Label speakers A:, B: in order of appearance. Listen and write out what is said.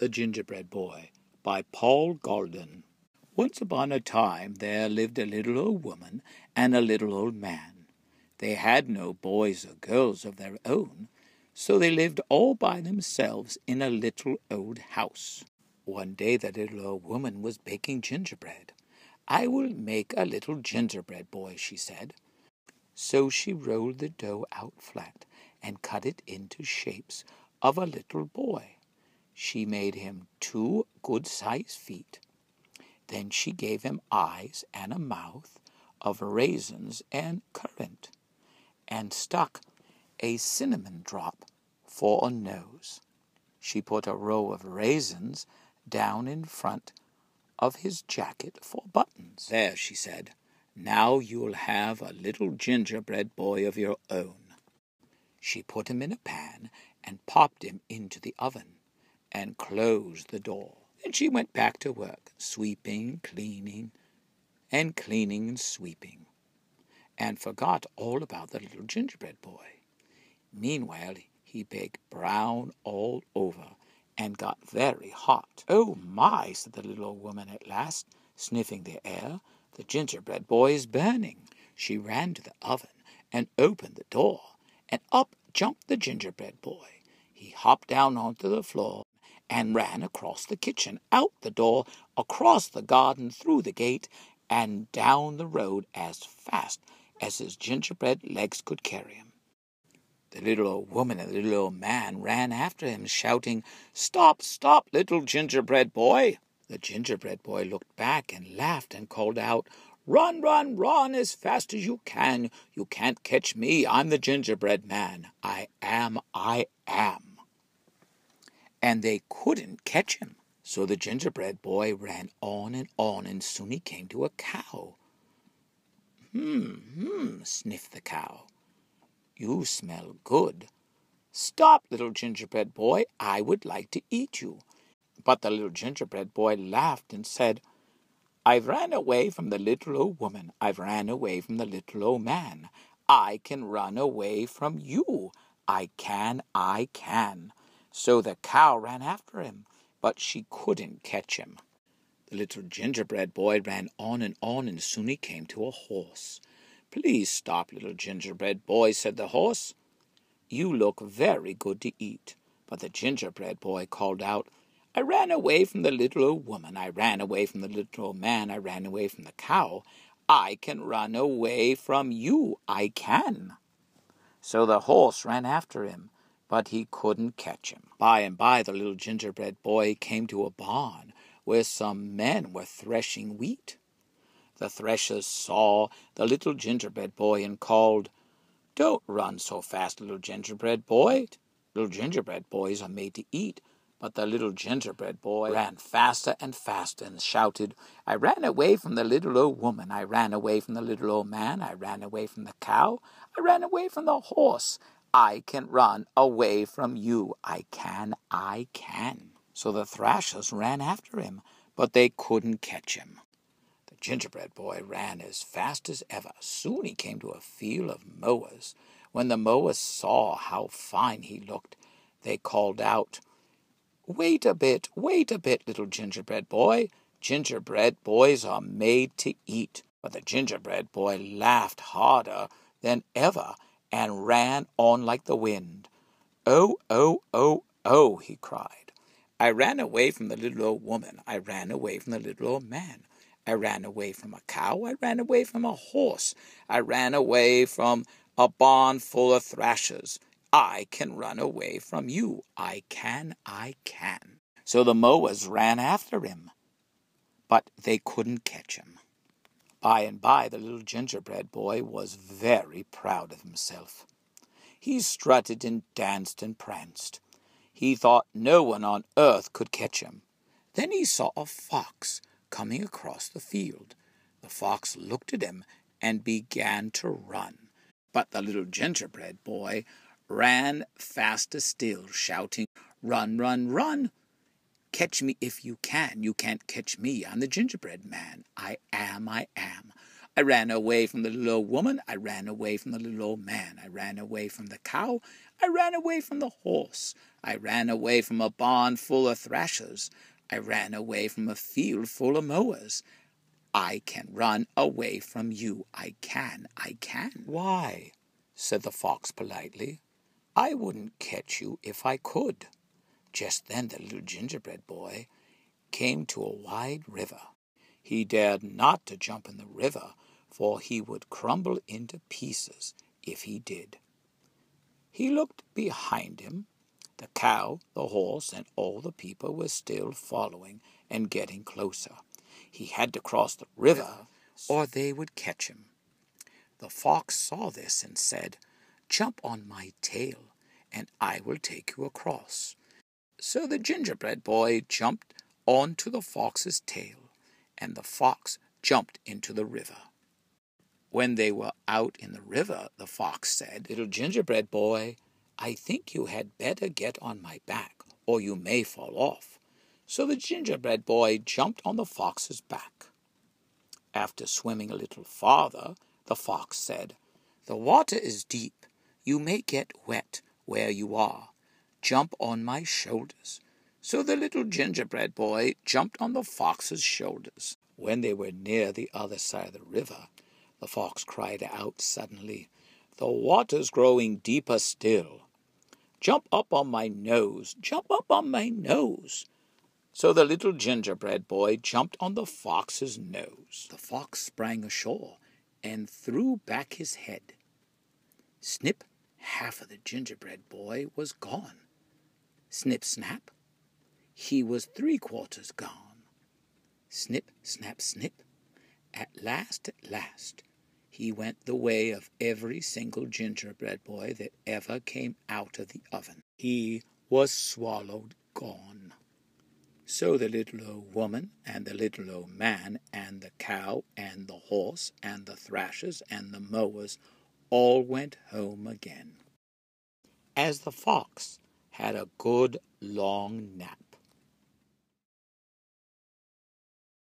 A: The Gingerbread Boy by Paul Galdone. Once upon a time there lived a little old woman and a little old man. They had no boys or girls of their own, so they lived all by themselves in a little old house. One day the little old woman was baking gingerbread. I will make a little gingerbread boy, she said. So she rolled the dough out flat and cut it into shapes of a little boy. She made him two good sized feet. Then she gave him eyes and a mouth of raisins and currant, and stuck a cinnamon drop for a nose. She put a row of raisins down in front of his jacket for buttons. There, she said, now you'll have a little gingerbread boy of your own. She put him in a pan and popped him into the oven and closed the door. Then she went back to work, sweeping, cleaning, and cleaning and sweeping, and forgot all about the little gingerbread boy. Meanwhile, he baked brown all over and got very hot. Oh my, said the little old woman at last, sniffing the air. The gingerbread boy is burning. She ran to the oven and opened the door, and up jumped the gingerbread boy. He hopped down onto the floor and ran across the kitchen, out the door, across the garden, through the gate, and down the road as fast as his gingerbread legs could carry him. The little old woman and the little old man ran after him, shouting, Stop, stop, little gingerbread boy! The gingerbread boy looked back and laughed and called out, Run, run, run as fast as you can. You can't catch me. I'm the gingerbread man. I am, I am and they couldn't catch him. So the gingerbread boy ran on and on, and soon he came to a cow. Hmm, hmm, sniffed the cow. You smell good. Stop, little gingerbread boy, I would like to eat you. But the little gingerbread boy laughed and said, I've ran away from the little old woman. I've ran away from the little old man. I can run away from you. I can, I can. So the cow ran after him, but she couldn't catch him. The little gingerbread boy ran on and on, and soon he came to a horse. Please stop, little gingerbread boy, said the horse. You look very good to eat. But the gingerbread boy called out, I ran away from the little old woman. I ran away from the little old man. I ran away from the cow. I can run away from you. I can. So the horse ran after him but he couldn't catch him. By and by the little gingerbread boy came to a barn where some men were threshing wheat. The threshers saw the little gingerbread boy and called, Don't run so fast, little gingerbread boy. Little gingerbread boys are made to eat. But the little gingerbread boy ran faster and faster and shouted, I ran away from the little old woman. I ran away from the little old man. I ran away from the cow. I ran away from the horse. I can run away from you. I can, I can. So the thrashers ran after him, but they couldn't catch him. The gingerbread boy ran as fast as ever. Soon he came to a field of mowers. When the mowers saw how fine he looked, they called out, Wait a bit, wait a bit, little gingerbread boy. Gingerbread boys are made to eat. But the gingerbread boy laughed harder than ever and ran on like the wind. Oh, oh, oh, oh, he cried. I ran away from the little old woman. I ran away from the little old man. I ran away from a cow. I ran away from a horse. I ran away from a barn full of thrashers. I can run away from you. I can, I can. So the mowers ran after him, but they couldn't catch him. By and by, the little gingerbread boy was very proud of himself. He strutted and danced and pranced. He thought no one on earth could catch him. Then he saw a fox coming across the field. The fox looked at him and began to run. But the little gingerbread boy ran faster still, shouting, Run, run, run! Catch me if you can. You can't catch me. I'm the gingerbread man. I am, I am. I ran away from the little old woman. I ran away from the little old man. I ran away from the cow. I ran away from the horse. I ran away from a barn full of thrashers. I ran away from a field full of mowers. I can run away from you. I can, I can.
B: Why? said the fox politely. I wouldn't catch you if I could. Just then the little gingerbread boy came to a wide river. He dared not to jump in the river, for he would crumble into pieces if he did. He looked behind him. The cow, the horse, and all the people were still following and getting closer. He had to cross the river, or they would catch him. The fox saw this and said, Jump on my tail, and I will take you across. So the gingerbread boy jumped onto the fox's tail, and the fox jumped into the river. When they were out in the river, the fox said, Little gingerbread boy, I think you had better get on my back, or you may fall off. So the gingerbread boy jumped on the fox's back. After swimming a little farther, the fox said, The water is deep. You may get wet where you are. Jump on my shoulders. So the little gingerbread boy jumped on the fox's shoulders. When they were near the other side of the river, the fox cried out suddenly, The water's growing deeper still. Jump up on my nose, jump up on my nose. So the little gingerbread boy jumped on the fox's nose. The fox sprang ashore and threw back his head. Snip, half of the gingerbread boy was gone. Snip, snap, he was three quarters gone. Snip, snap, snip. At last, at last, he went the way of every single gingerbread boy that ever came out of the oven. He was swallowed gone. So the little old woman and the little old man and the cow and the horse and the thrashers and the mowers all went home again. As the fox had a good long nap.